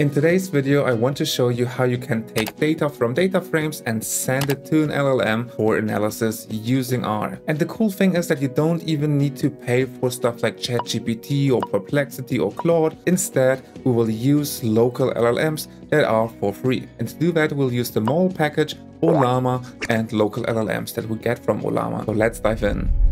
In today's video, I want to show you how you can take data from data frames and send it to an LLM for analysis using R. And the cool thing is that you don't even need to pay for stuff like ChatGPT or Perplexity or Claude. Instead, we will use local LLMs that are for free. And to do that, we'll use the mall package, Ollama, and local LLMs that we get from Ollama. So let's dive in.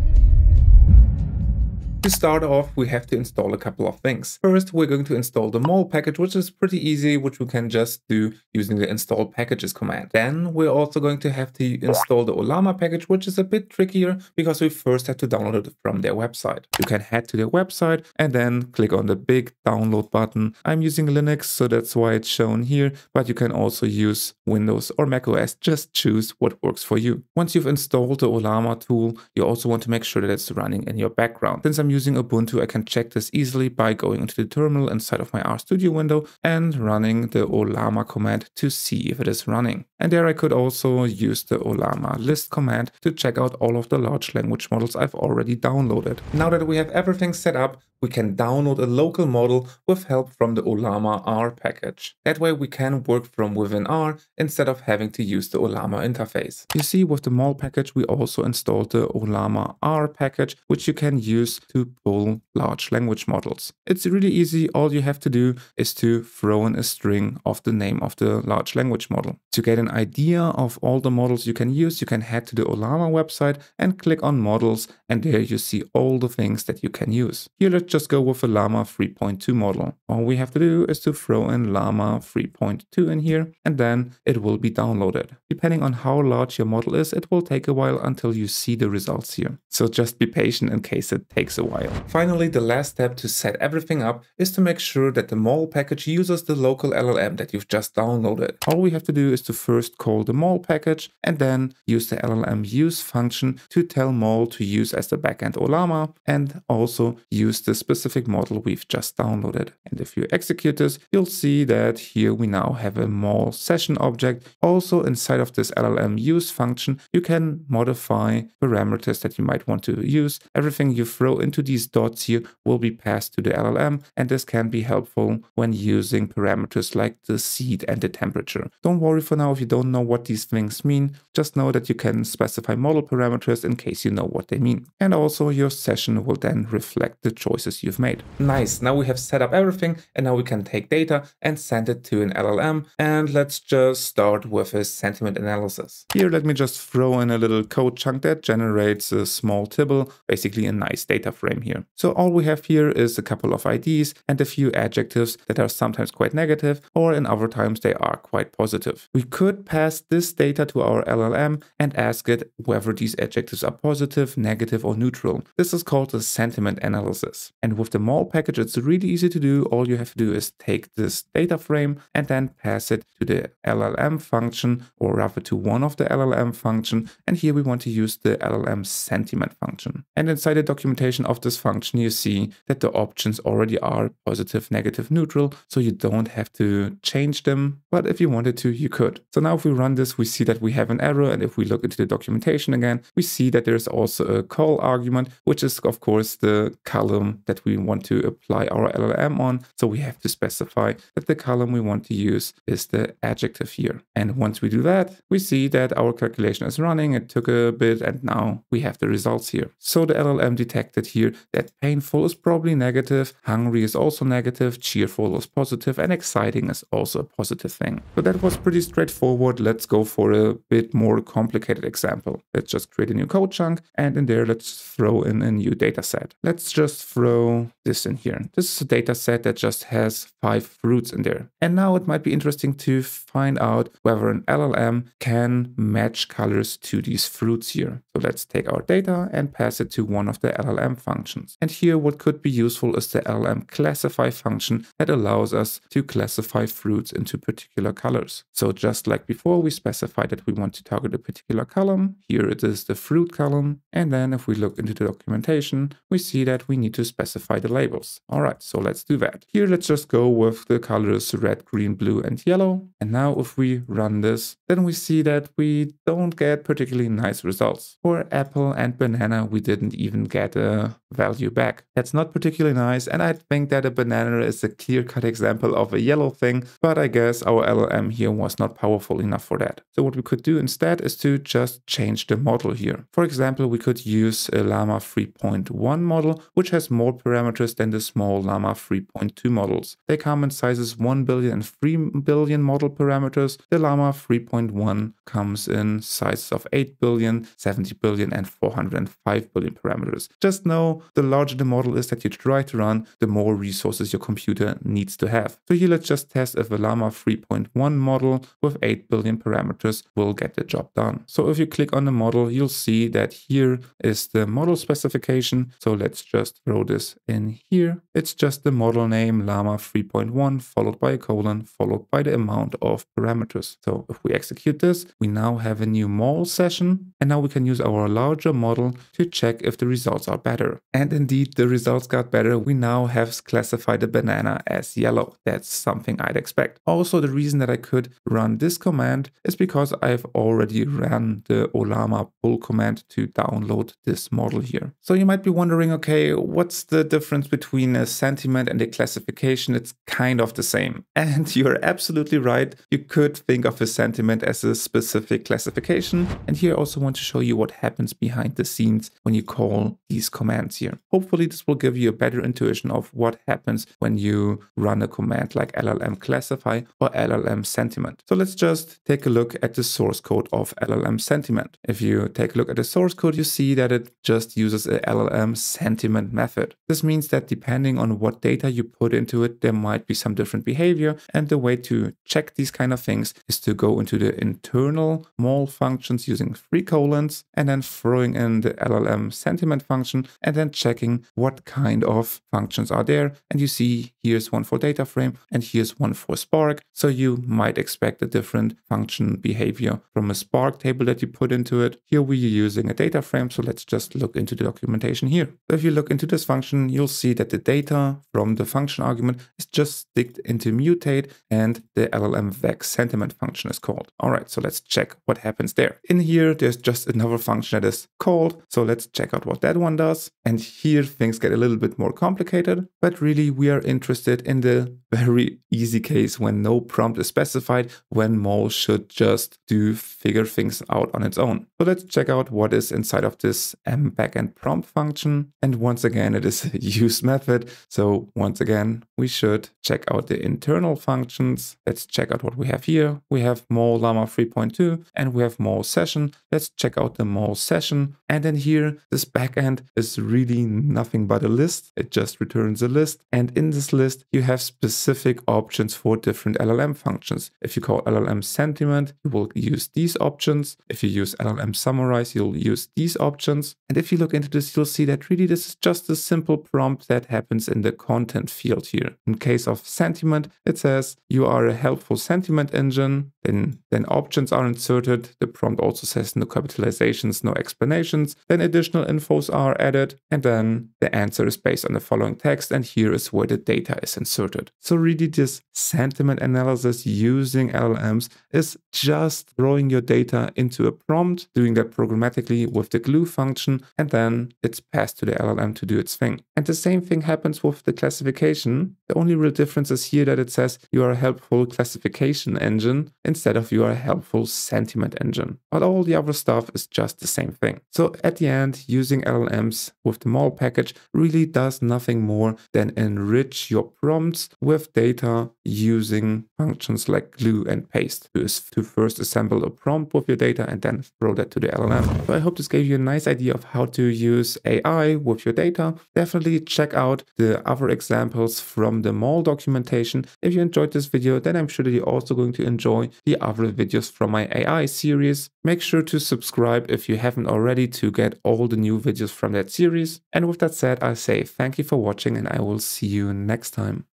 To start off, we have to install a couple of things. First, we're going to install the mall package, which is pretty easy, which we can just do using the install packages command. Then we're also going to have to install the Ollama package, which is a bit trickier because we first have to download it from their website. You can head to their website and then click on the big download button. I'm using Linux, so that's why it's shown here, but you can also use Windows or Mac OS. Just choose what works for you. Once you've installed the Ollama tool, you also want to make sure that it's running in your background. Since I'm I'm using Ubuntu, I can check this easily by going into the terminal inside of my RStudio window and running the ollama command to see if it is running. And there I could also use the ollama list command to check out all of the large language models I've already downloaded. Now that we have everything set up, we can download a local model with help from the Ollama R package. That way we can work from within R instead of having to use the Ollama interface. You see with the mall package we also installed the Ollama R package which you can use to pull large language models. It's really easy, all you have to do is to throw in a string of the name of the large language model. To get an idea of all the models you can use, you can head to the Ollama website and click on models and there you see all the things that you can use. Here just go with a Llama 3.2 model. All we have to do is to throw in Llama 3.2 in here, and then it will be downloaded. Depending on how large your model is, it will take a while until you see the results here. So just be patient in case it takes a while. Finally, the last step to set everything up is to make sure that the mall package uses the local LLM that you've just downloaded. All we have to do is to first call the mall package and then use the LLM use function to tell mall to use as the backend ollama and also use the specific model we've just downloaded. And if you execute this, you'll see that here we now have a mall session object. Also inside of this LLM use function, you can modify parameters that you might want to use. Everything you throw into these dots here will be passed to the LLM, and this can be helpful when using parameters like the seed and the temperature. Don't worry for now if you don't know what these things mean, just know that you can specify model parameters in case you know what they mean. And also your session will then reflect the choices you've made. Nice, now we have set up everything and now we can take data and send it to an LLM. And let's just start with a sentiment analysis. Here, let me just throw in a little code chunk that generates a small tibble, basically a nice data frame here. So all we have here is a couple of IDs and a few adjectives that are sometimes quite negative or in other times they are quite positive. We could pass this data to our LLM and ask it whether these adjectives are positive, negative or neutral. This is called a sentiment analysis. And with the mall package, it's really easy to do. All you have to do is take this data frame and then pass it to the LLM function or rather to one of the LLM function. And here we want to use the LLM sentiment function. And inside the documentation of this function, you see that the options already are positive, negative, neutral. So you don't have to change them. But if you wanted to, you could. So now if we run this, we see that we have an error. And if we look into the documentation again, we see that there's also a call argument, which is of course the column that we want to apply our LLM on. So we have to specify that the column we want to use is the adjective here. And once we do that, we see that our calculation is running. It took a bit and now we have the results here. So the LLM detected here that painful is probably negative, hungry is also negative, cheerful is positive, and exciting is also a positive thing. So that was pretty straightforward. Let's go for a bit more complicated example. Let's just create a new code chunk and in there let's throw in a new data set. Let's just throw this in here. This is a data set that just has five fruits in there. And now it might be interesting to find out whether an LLM can match colors to these fruits here. So let's take our data and pass it to one of the LLM functions. And here what could be useful is the LLM classify function that allows us to classify fruits into particular colors. So just like before, we specify that we want to target a particular column. Here it is the fruit column. And then if we look into the documentation, we see that we need to specify the labels. All right, so let's do that. Here, let's just go with the colors red, green, blue, and yellow. And now if we run this, then we see that we don't get particularly nice results. For apple and banana, we didn't even get a value back. That's not particularly nice, and I think that a banana is a clear-cut example of a yellow thing, but I guess our LLM here was not powerful enough for that. So what we could do instead is to just change the model here. For example, we could use a Llama 3.1 model, which has more parameters than the small Llama 3.2 models. They come in sizes 1 billion and 3 billion model parameters. The Llama 3.1 comes in sizes of 8 billion, 70 billion, and 405 billion parameters. Just know the larger the model is that you try to run, the more resources your computer needs to have. So here let's just test if a Llama 3.1 model with 8 billion parameters will get the job done. So if you click on the model, you'll see that here is the model specification. So let's just throw this in here. It's just the model name Llama 3.1 followed by a colon followed by the amount of parameters. So if we execute this, we now have a new mall session and now we can use our larger model to check if the results are better. And indeed, the results got better. We now have classified the banana as yellow. That's something I'd expect. Also, the reason that I could run this command is because I've already ran the Ollama pull command to download this model here. So you might be wondering, okay, what's the difference between a sentiment and a classification? It's kind of the same. And you're absolutely right. You could think of a sentiment as a specific classification. And here I also want to show you what happens behind the scenes when you call these commands here. Hopefully this will give you a better intuition of what happens when you run a command like LLM classify or LLM sentiment. So let's just take a look at the source code of LLM sentiment. If you take a look at the source code, you see that it just uses a LLM sentiment method. This means that depending on what data you put into it, there might be some different behavior. And the way to check these kind of things is to go into the internal mall functions using three colons and then throwing in the LLM sentiment function and then checking what kind of functions are there. And you see here's one for data frame and here's one for Spark. So you might expect a different function behavior from a Spark table that you put into it. Here we're using a data frame. So let's just look into the documentation here. So if you look into this function, you'll see that the data from the function argument is just sticked into mutate and the LLM vec sentiment function is called. All right, so let's check what happens there. In here, there's just another function that is called. So let's check out what that one does. And here things get a little bit more complicated, but really we are interested in the very easy case when no prompt is specified, when mall should just do figure things out on its own. So let's check out what is inside of this m backend prompt function. And once again, it is use method. So once again, we should check out the internal functions. Let's check out what we have here. We have mall llama 3.2 and we have mall session. Let's check out the mall session. And then here, this backend is really nothing but a list. It just returns a list. And in this list, you have specific options for different LLM functions. If you call LLM sentiment, you will use these options. If you use LLM summarize, you'll use these options. And if you look into this, you'll see that really this is just a simple prompt that happens in the content field here. In case of sentiment, it says you are a helpful sentiment engine. Then, then options are inserted. The prompt also says no capitalizations, no explanations. Then additional infos are added. And then the answer is based on the following text. And here is where the data is inserted. So really this sentiment analysis using LLMs is just throwing your data into a prompt, doing that programmatically with the glue function, and then it's passed to the LLM to do its thing. And the same thing happens with the classification. The only real difference is here that it says you are a helpful classification engine instead of your helpful sentiment engine. But all the other stuff is just the same thing. So at the end, using LLMs with the mall package really does nothing more than enrich your prompts with data using functions like glue and paste to, first assemble a prompt with your data and then throw that to the LLM. So I hope this gave you a nice idea of how to use AI with your data. Definitely check out the other examples from the mall documentation. If you enjoyed this video, then I'm sure that you're also going to enjoy the other videos from my AI series. Make sure to subscribe if you haven't already to get all the new videos from that series. And with that said, I say thank you for watching and I will see you next time.